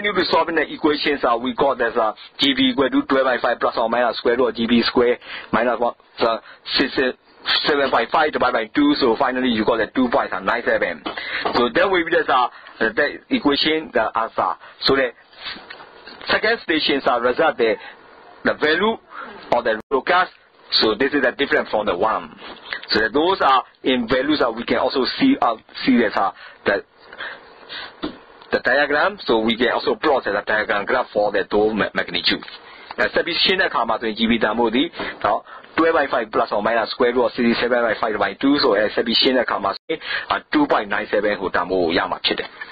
continue to solve the equations, uh, we got as uh, GB equal to 12 by 5 plus or minus square root of GB square minus what, uh, 6, 7.5 divided by 2, so finally you got the 2.97. So that will be the, uh, the equation, the answer. So the second stations are result the, the value of the locus, so this is a different from the one. So those are in values that we can also see uh, see that uh, the the diagram, so we can also plot the diagram graph for the two magnitude. ဆက်ပြီးရှင်းတဲ့အခါမှာဆိုရင် GB တန်ဖို့ဒီတော့12 by 5 plus or minus square root of 67 by 5 by 2ဆိုရဲဆက်ပြီးရှင်းတဲ့အခါမှာ2.97ကိုတန်ဖို့ရမှာဖြစ်တယ်။